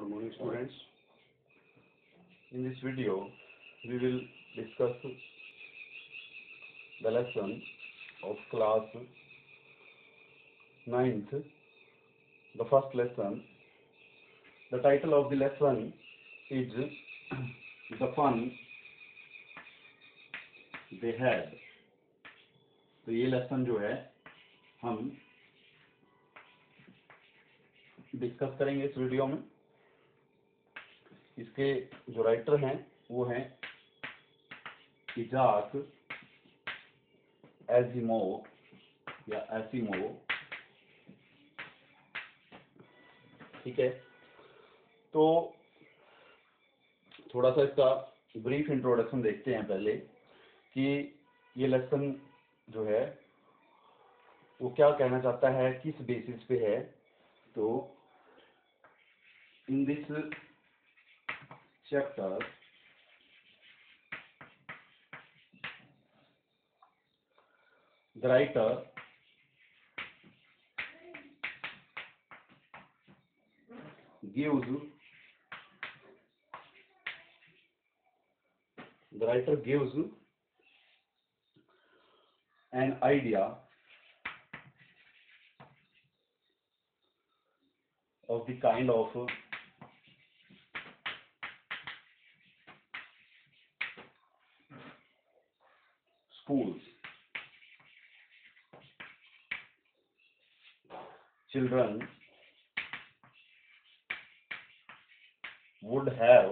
Good morning, students. In this video, we will discuss the lesson of class 9th, the first lesson. The title of the lesson is The Fun They Had. तो ये lesson जो है हम discuss करेंगे इस video में इसके जो राइटर हैं, वो हैं इजाक एजिमो या एसिमो ठीक है? तो थोड़ा सा इसका ब्रीफ इंट्रोडक्शन देखते हैं पहले कि ये लेसन जो है, वो क्या कहना चाहता है, किस बेसिस पे है? तो इन this chapter the writer. Gives. The writer gives an idea of the kind of schools children would have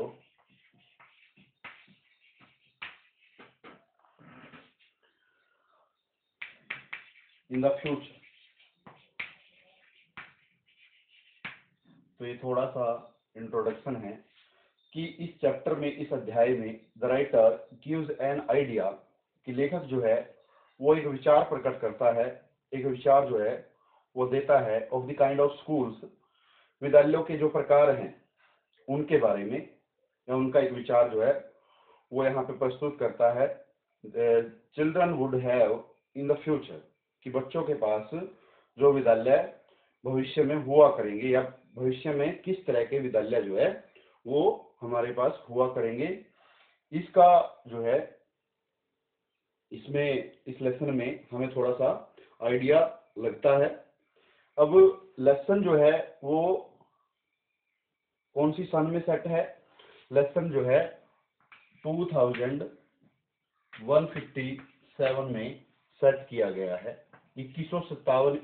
in the future. तो ये थोड़ा सा इंट्रोडक्शन है कि इस चैप्टर में, इस अध्याय में the writer gives an idea कि लेखक जो है, वो एक विचार प्रकट करता है, एक विचार जो है, वो देता है of the kind of schools विद्यालयों के जो प्रकार हैं, उनके बारे में, या उनका एक विचार जो है, वो यहाँ पे प्रस्तुत करता है children would have in the future कि बच्चों के पास जो विद्यालय भविष्य में हुआ करेंगे, या भविष्य में किस तरह के विद्यालय जो है, वो हमारे पास हुआ करेंगे, इसका जो है इसमें, इस लेसन में हमें थोड़ा सा आइडिया लगता है। अब लेसन जो है, वो कौन सी सन में सेट है? लेसन जो है 2157 में सेट किया गया है। इक्कीस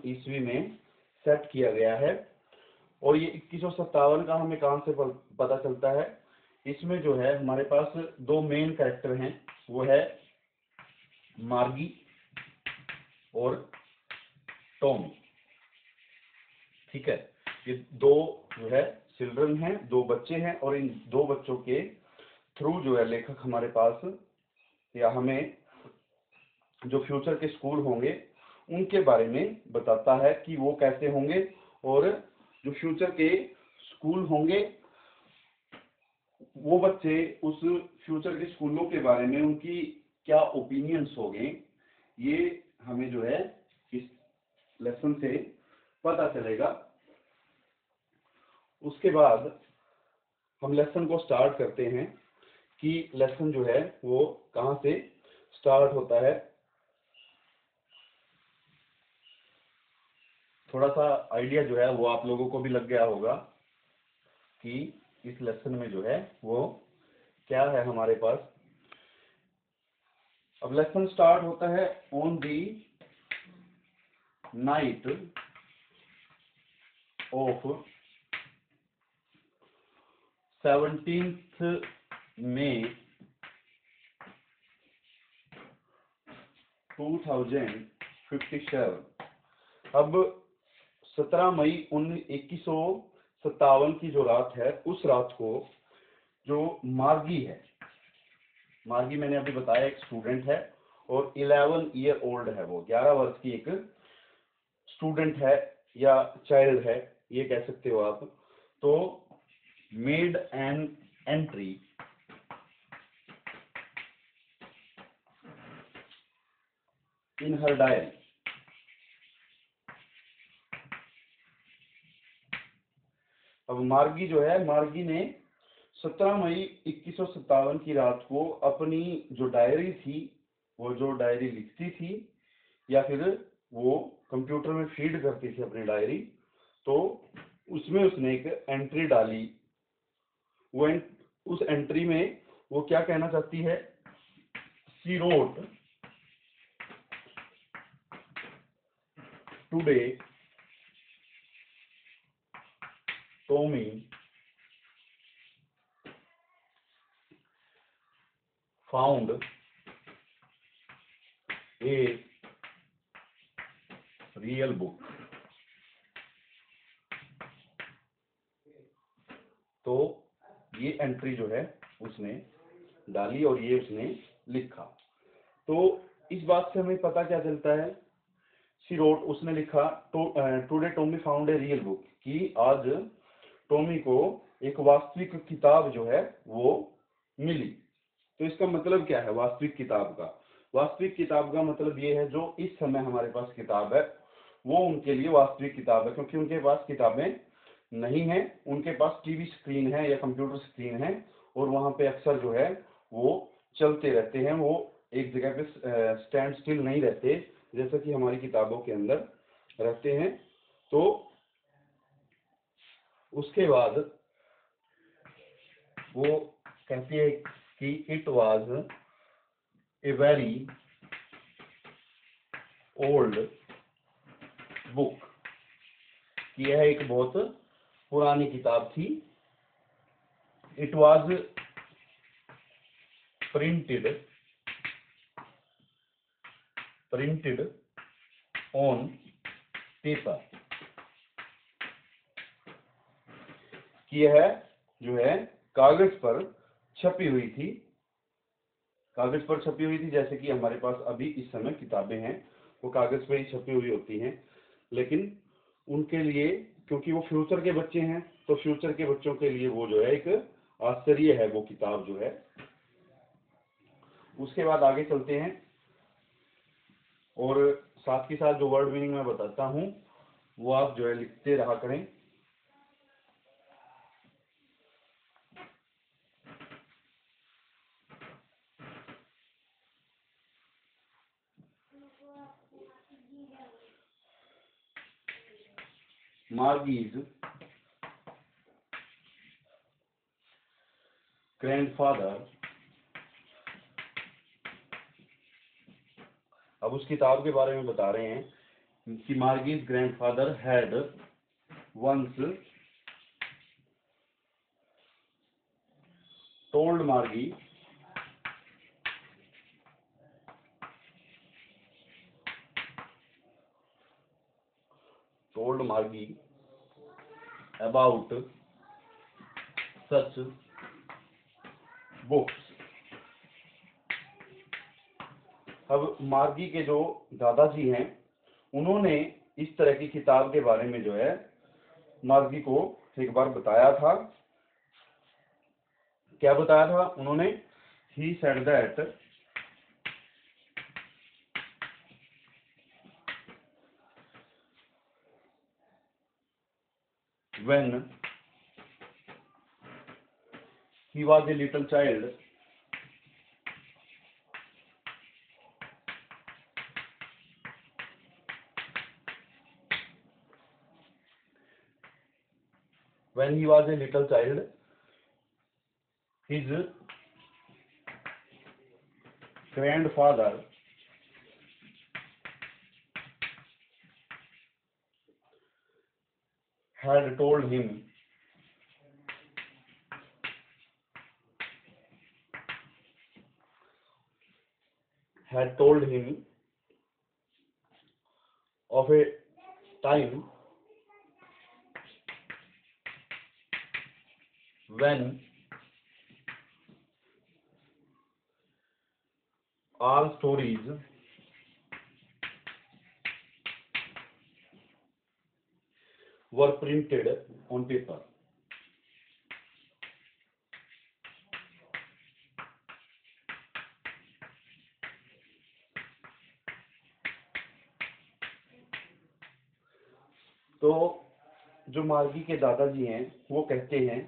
ईस्वी में सेट किया गया है। और ये इक्कीस का हमें कहाँ से पता चलता है? इसमें जो है, हमारे पास दो मेन कैरेक्टर हैं। वो है मार्गी और टॉमी। ठीक है? ये दो जो है चिल्ड्रन हैं, दो बच्चे हैं और इन दो बच्चों के थ्रू जो है लेखक हमारे पास या हमें जो फ्यूचर के स्कूल होंगे, उनके बारे में बताता है कि वो कैसे होंगे और जो फ्यूचर के स्कूल होंगे, वो बच्चे उस फ्यूचर के स्कूलों के बारे में, उनकी क्या ओपिनियंस हो गए, ये हमें जो है इस लेसन से पता चलेगा। उसके बाद हम लेसन को स्टार्ट करते हैं कि लेसन जो है वो कहाँ से स्टार्ट होता है। थोड़ा सा आइडिया जो है वो आप लोगों को भी लग गया होगा कि इस लेसन में जो है वो क्या है हमारे पास। अब लेसन स्टार्ट होता है on the night of seventeenth May 2057 अब 17 मई उन इक्कीस की जो रात है, उस रात को जो मार्गी है मार्गी मैंने अभी बताया, एक स्टूडेंट है और 11 ईयर ओल्ड है वो 11 वर्ष की एक स्टूडेंट है या चाइल्ड है, ये कह सकते हो आप। तो made an entry in her diary अब मार्गी जो है, मार्गी ने 17 मई इक्कीस की रात को अपनी जो डायरी थी वो जो डायरी लिखती थी या फिर वो कंप्यूटर में फ़ीड करती थी अपनी डायरी तो उसमें उसने एक एंट्री डाली। वो एंट, उस एंट्री में वो क्या कहना चाहती है? She wrote today Tommy found a real book. तो ये एंट्री जो है, उसने डाली और ये उसने लिखा। तो इस बात से हमें पता क्या चलता है? सी रोट उसने लिखा today Tommy found a real book कि आज टोमी को एक वास्तविक किताब जो है, वो मिली। तो इसका मतलब क्या है? वास्तविक किताब का। वास्तविक किताब का मतलब ये है, जो इस समय हमारे पास किताब है, वो उनके लिए वास्तविक किताब है, क्योंकि उनके पास किताबें नहीं है। उनके पास टीवी स्क्रीन है या कंप्यूटर स्क्रीन है, और वहाँ पे अक्सर जो है, वो चलते रहते हैं। वो एक जगह पे स्टैंड स्टिल नहीं रहते, जैसा कि हमारी किताबों के अंदर रहते हैं। तो उसके बाद वो कहती है कि it was a very old book यह एक बहुत पुरानी किताब थी। It was printed printed on paper कि यह जो है कागज़ पर छपी हुई थी, कागज़ पर छपी हुई थी, जैसे कि हमारे पास अभी इस समय किताबें हैं, वो कागज़ पर ही छपी हुई होती हैं। लेकिन उनके लिए, क्योंकि वो फ्यूचर के बच्चे हैं तो फ्यूचर के बच्चों के लिए वो जो है एक आश्चर्य है, वो किताब जो है। उसके बाद आगे चलते हैं, और साथ के साथ जो वर्ड मीनिंग मैं बताता हूँ, वो आप जो है लिखते रहा करें। Margie's grandfather, अब उस किताब के बारे में बता रहे हैं कि Margie's grandfather had once told Margie Margie about such books. अब मार्गी के जो दादाजी हैं, उन्होंने इस तरह की किताब के बारे में जो है, मार्गी को एक बार बताया था क्या बताया था उन्होंने he said that when he was a little child when he was a little child his grandfather had told him. Had told him of a time when all stories were printed on paper. तो जो मार्गी के दादाजी हैं वो कहते हैं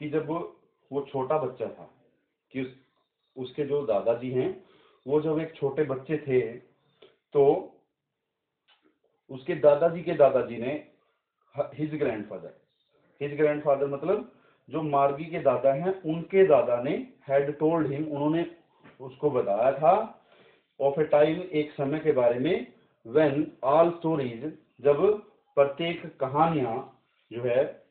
कि जब वो छोटा बच्चा था कि उस, उसके जो दादाजी हैं वो जब एक छोटे बच्चे थे तो उसके दादाजी के दादाजी ने हिज ग्रैंडफादर हिज ग्रैंडफादर मतलब जो मार्गी के दादा हैं, उनके दादा ने हैड टोल्ड हिम उन्होंने उसको बताया था ऑफ़ ए टाइम एक समय के बारे में व्हेन ऑल स्टोरीज जब प्रत्येक कहानियाँ जो है,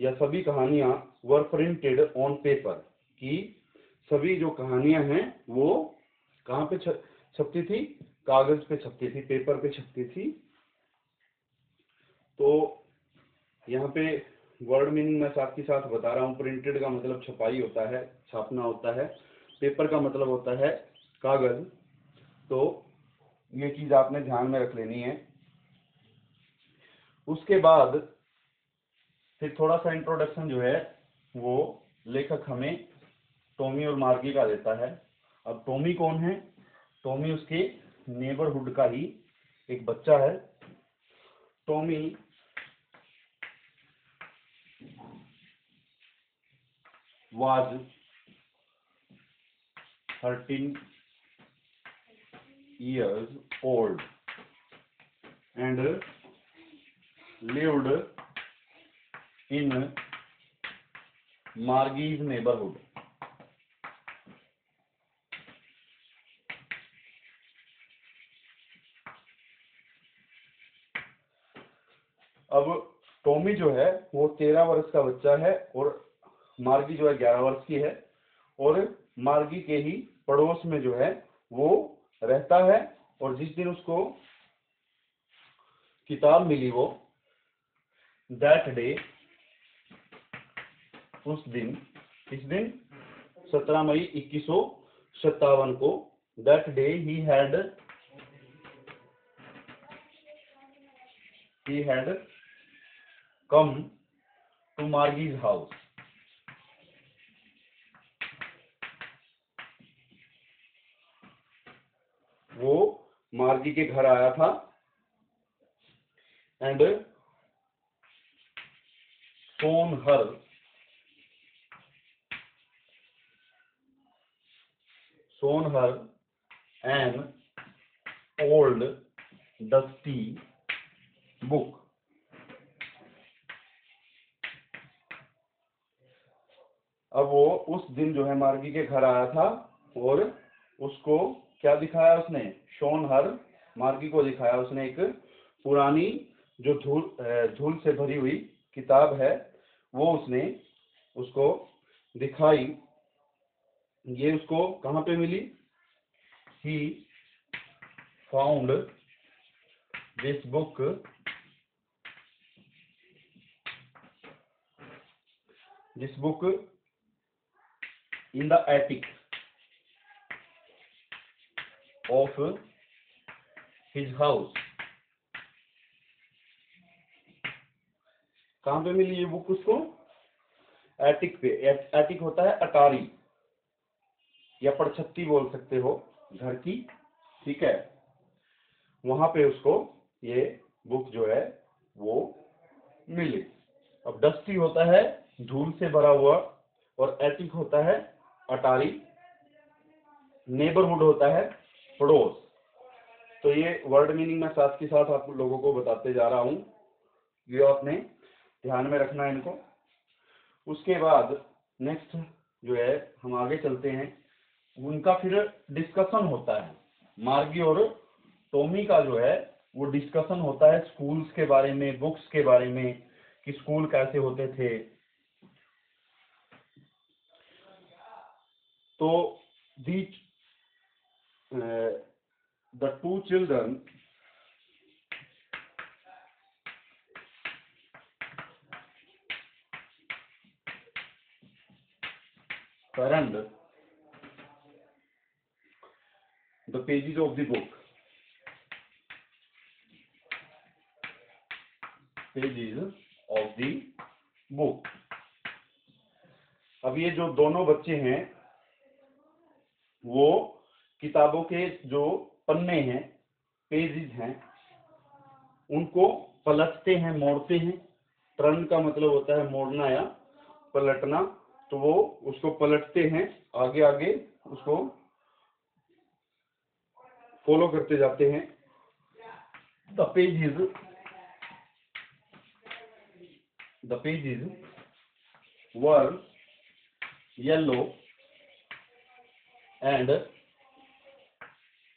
या सभी कहानियाँ वर प्रिंटेड ऑन पेपर कि सभी जो कहानियाँ हैं, वो कहाँ पे छपती थी? कागज़ पे छपती थी पेपर पे छपती थी। तो यहाँ पे वर्ड मीनिंग मैं साथ के साथ बता रहा हूँ प्रिंटेड का मतलब छपाई होता है, छापना होता है पेपर का मतलब होता है कागज़। तो ये चीज़ आपने ध्यान में रख लेनी है। उसके बाद फिर थोड़ा सा इंट्रोडक्शन जो है, वो लेखक हमें टोमी और मार्गी का देता है। अब टोमी कौन है? टोमी उसके नेबरहुड का ही एक बच्चा है। Tommy was 13 years old and lived in Margie's neighborhood. अब टॉमी जो है वो तेरह वर्ष का बच्चा है और मार्गी जो है ग्यारह वर्ष की है और मार्गी के ही पड़ोस में जो है वो रहता है और जिस दिन उसको किताब मिली वो दैट डे उस दिन, इस दिन सत्रह मई इक्कीस को that day he had he had come to Margie's house. मार्गी के घर आया था। And shown her shown her an old dusty book अब वो उस दिन जो है, मार्गी के घर आया था और उसको क्या दिखाया उसने? शोन हर मार्गी को दिखाया उसने एक पुरानी जो धूल धूल से भरी हुई किताब है, वो उसने उसको दिखाई। ये उसको कहाँ पे मिली? He found this book this book in the attic of his house. कहाँ पे मिली ये बुक उसको? एटिक पे। एटिक होता है अटारी। या पड़छत्ती बोल सकते हो घर की। ठीक है? वहाँ पे उसको ये बुक जो है, वो मिली। अब डस्टी होता है, धूल से भरा हुआ और एटिक होता है अटारी। नेबरहुड होता है पड़ोस। तो ये वर्ड मीनिंग मैं साथ के साथ आप लोगों को बताते जा रहा हूँ। ये आपने ध्यान में रखना इनको। उसके बाद नेक्स्ट जो है, हम आगे चलते हैं। उनका फिर डिस्कशन होता है। मार्गी और टोमी का जो है, वो डिस्कशन होता है स्कूल्स के बारे में बुक्स के बारे में, कि स्कूल कैसे होते थे। तो दी the two children turned the pages of the book pages of the book अब ये जो दोनों बच्चे हैं वो किताबों के जो पन्ने हैं पेजेस हैं, उनको पलटते हैं, मोड़ते हैं। टर्न का मतलब होता है मोड़ना या पलटना। तो वो उसको पलटते हैं आगे आगे उसको फॉलो करते जाते हैं। The page is the page is were yellow and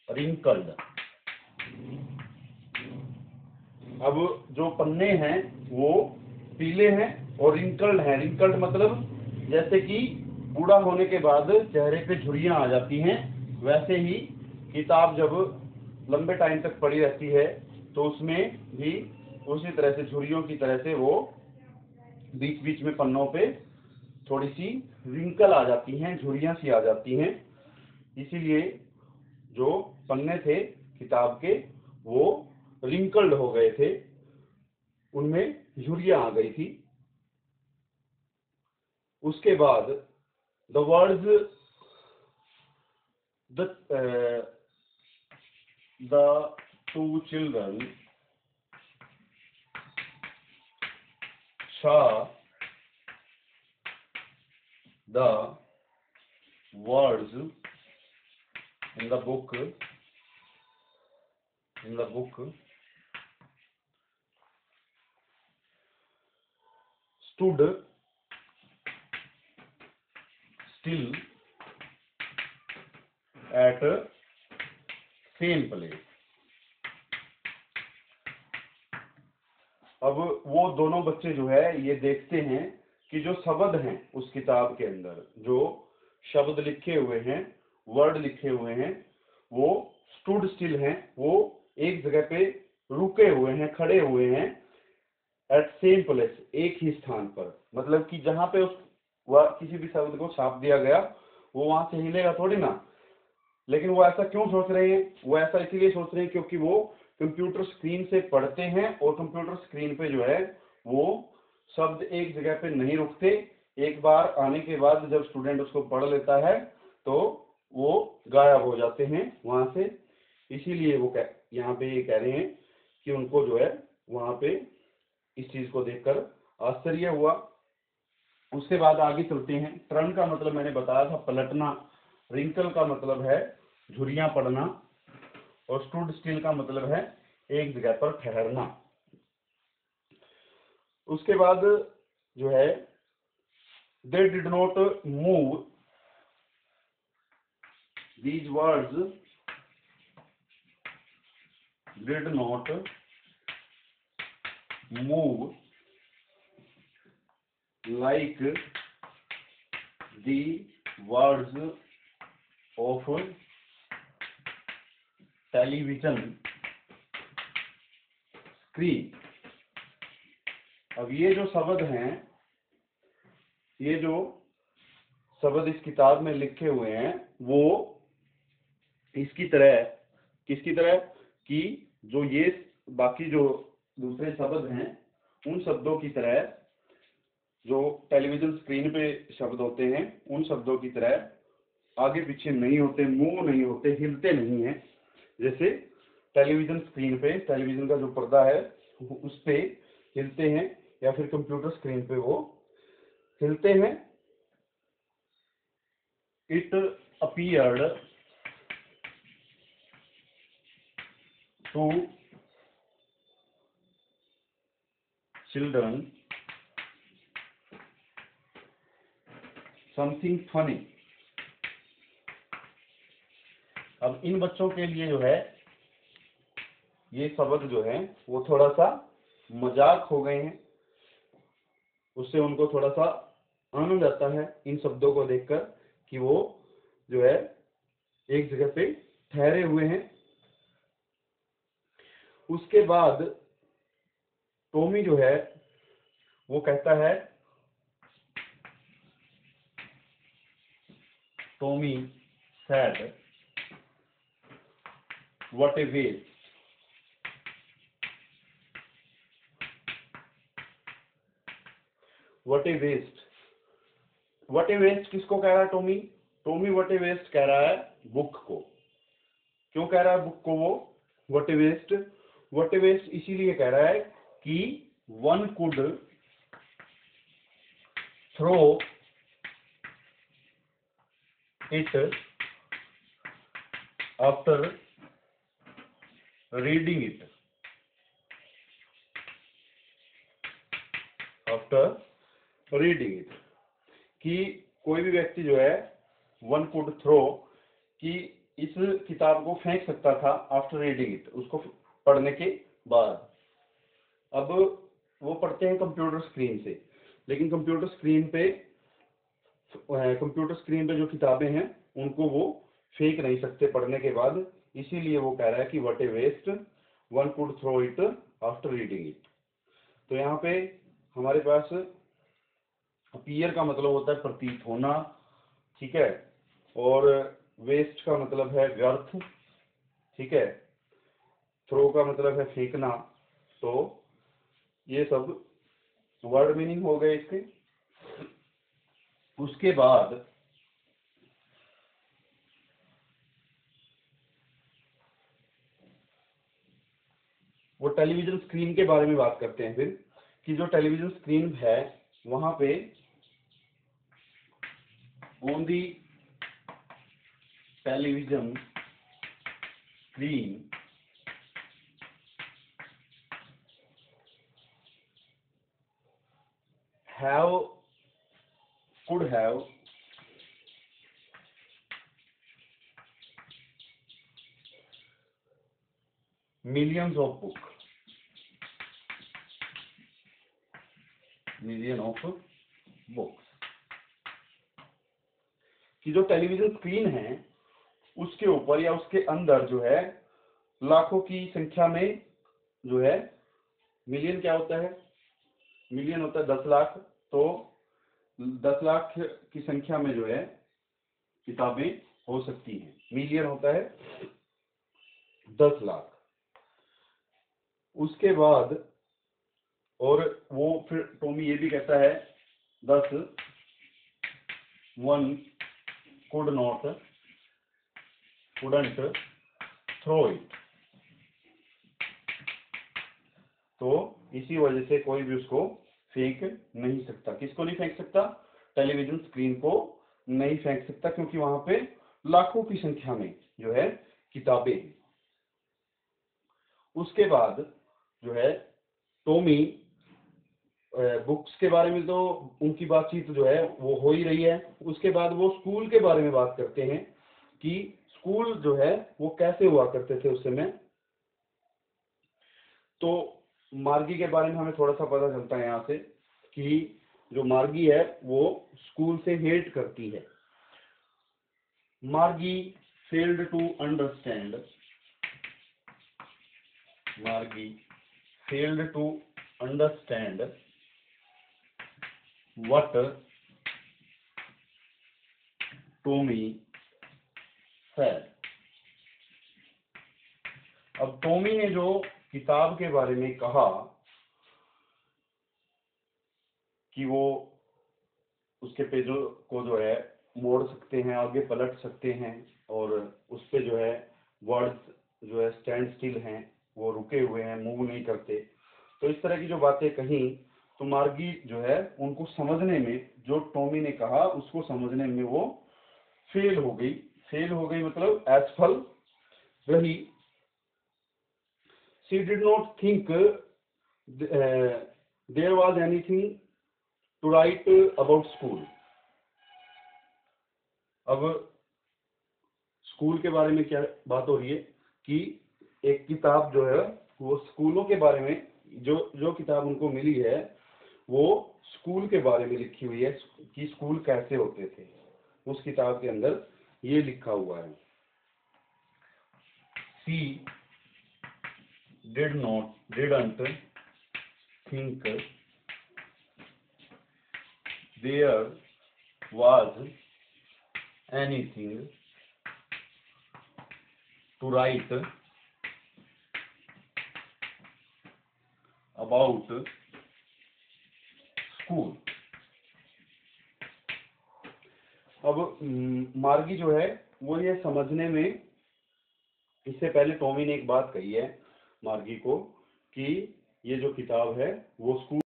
wrinkled अब जो पन्ने हैं, वो पीले हैं और रिंकल्ड हैं। रिंकल्ड मतलब जैसे कि बूढ़ा होने के बाद चेहरे पे झुर्रियाँ आ जाती हैं, वैसे ही किताब जब लंबे टाइम तक पड़ी रहती है तो उसमें भी उसी तरह से झुर्रियों की तरह से वो बीच बीच में पन्नों पे थोड़ी सी रिंकल आ जाती हैं, झुर्रियाँ सी आ जाती हैं। इसीलिए जो पन्ने थे किताब के, वो रिंकल्ड हो गए थे। उनमें झुरियाँ आ गई थी। उसके बाद the words the two children the words in the book, in the book, stood still at same place. अब वो दोनों बच्चे जो है, ये देखते हैं कि जो शब्द हैं उस किताब के अंदर, जो शब्द लिखे हुए हैं वर्ड लिखे हुए हैं, वो स्टूड स्टिल हैं, वो एक जगह पे रुके हुए हैं, खड़े हुए हैं एट सेम प्लेस एक ही स्थान पर। मतलब कि जहाँ पे उस किसी भी शब्द को छाप दिया गया, वो वहाँ से हिलेगा थोड़ी ना। लेकिन वो ऐसा क्यों सोच रहे हैं? वो ऐसा इसीलिए सोच रहे हैं क्योंकि वो कंप्यूटर स्क्रीन से पढ़ते हैं और कंप्यूटर स्क्रीन पे जो है, वो शब्द एक जगह पे नहीं रुकते। एक बार आने के बाद जब स्टूडेंट उसको पढ़ लेता है तो वो गायब हो जाते हैं वहाँ से। इसीलिए वो कह, यहाँ पे ये कह रहे हैं कि उनको जो है, वहाँ पे इस चीज़ को देखकर आश्चर्य हुआ। उसके बाद आगे चलते हैं। टर्न का मतलब मैंने बताया था, पलटना। रिंकल का मतलब है झुरियाँ पड़ना और स्टूड स्टिल का मतलब है एक जगह पर ठहरना। उसके बाद जो है they did not move these words did not move like the words of television screen. अब ये जो शब्द हैं, ये जो शब्द इस किताब में लिखे हुए हैं, वो इसकी तरह किसकी तरह कि जो ये बाकी जो दूसरे शब्द हैं, उन शब्दों की तरह जो टेलीविज़न स्क्रीन पे शब्द होते हैं, उन शब्दों की तरह आगे पीछे नहीं होते मूव नहीं होते, हिलते नहीं हैं। जैसे टेलीविज़न स्क्रीन पे टेलीविज़न का जो पर्दा है उस पे हिलते हैं, या फिर कंप्यूटर स्क्रीन पे वो हिलते हैं। It appeared to children something funny अब इन बच्चों के लिए जो है, ये शब्द जो है, वो थोड़ा सा मज़ाक हो गए हैं। उससे उनको थोड़ा सा आनंद आता है इन शब्दों को देखकर कि वो जो है, एक जगह पे ठहरे हुए हैं। उसके बाद टोमी जो है वो कहता है Tommy said, What a waste. What a waste. What a waste किसको कह रहा है Tommy Tommy what a waste कह रहा है बुक को क्यों कह रहा है बुक को वो what a waste what waste इसीलिए कह रहा है कि one could throw it after reading it after reading it कि कोई भी व्यक्ति जो है वन कुड थ्रो कि इस किताब को फेंक सकता था आफ्टर रीडिंग इट उसको पढ़ने के बाद। अब वो पढ़ते हैं कंप्यूटर स्क्रीन से। लेकिन कंप्यूटर स्क्रीन पे कंप्यूटर स्क्रीन पे जो किताबें हैं, उनको वो फेंक नहीं सकते पढ़ने के बाद। इसीलिए वो कह रहा है कि what a waste one could throw it after reading it तो यहाँ पे हमारे पास अपीयर का मतलब होता है प्रतीत होना, ठीक है? और वेस्ट का मतलब है व्यर्थ, ठीक है? थ्रो का मतलब है फेंकना। तो ये सब वर्ड मीनिंग हो गए इसके। उसके बाद वो टेलीविज़न स्क्रीन के बारे में बात करते हैं फिर, कि जो टेलीविज़न स्क्रीन है, वहाँ पे on television screen have, could have, millions of book. Million of books. कि जो टेलीविज़न स्क्रीन है, उसके ऊपर या उसके अंदर जो है, लाखों की संख्या में जो है मिलियन क्या होता है? मिलियन होता है दस लाख तो दस लाख की संख्या में जो है किताबें हो सकती हैं। मिलियन होता है दस लाख। उसके बाद, और वो फिर टोमी ये भी कहता है, दस, one, could not couldn't throw it तो इसी वजह से कोई भी उसको फेंक नहीं सकता। किसको नहीं फेंक सकता? टेलीविज़न स्क्रीन को नहीं फेंक सकता, क्योंकि वहाँ पे लाखों की संख्या में जो है किताबें उसके बाद जो है टोमी बुक्स के बारे में तो उनकी बातचीत जो है वो हो ही रही है। उसके बाद वो स्कूल के बारे में बात करते हैं कि स्कूल जो है वो कैसे हुआ करते थे उस समय। तो मार्गी के बारे में हमें थोड़ा सा पता चलता है यहाँ से कि जो मार्गी है, वो स्कूल से हेट करती है। Margie failed to understand Margie failed to understand what Tommy said अब टोमी ने जो किताब के बारे में कहा कि वो उसके पेजों को जो है, मोड़ सकते हैं, आगे पलट सकते हैं और उस पर जो है वर्ड्स जो है स्टैंड स्टिल हैं, वो रुके हुए हैं मूव नहीं करते। तो इस तरह की जो बातें कहीं तो मार्गी जो है, उनको समझने में, जो टॉमी ने कहा, उसको समझने में वो फेल हो गई। फेल हो गई मतलब एसफल रही। She did not think there was anything to write about school अब स्कूल के बारे में क्या बात हो रही है कि एक किताब जो है, वो स्कूलों के बारे में, जो जो किताब उनको मिली है, वो स्कूल के बारे में लिखी हुई है, कि स्कूल कैसे होते थे। उस किताब के अंदर ये लिखा हुआ है। She did not didn't think there was anything to write about school अब मार्गी जो है, वो ये समझने में, इससे पहले टॉमी ने एक बात कही है। मार्गी को कि ये जो किताब है वो स्कूल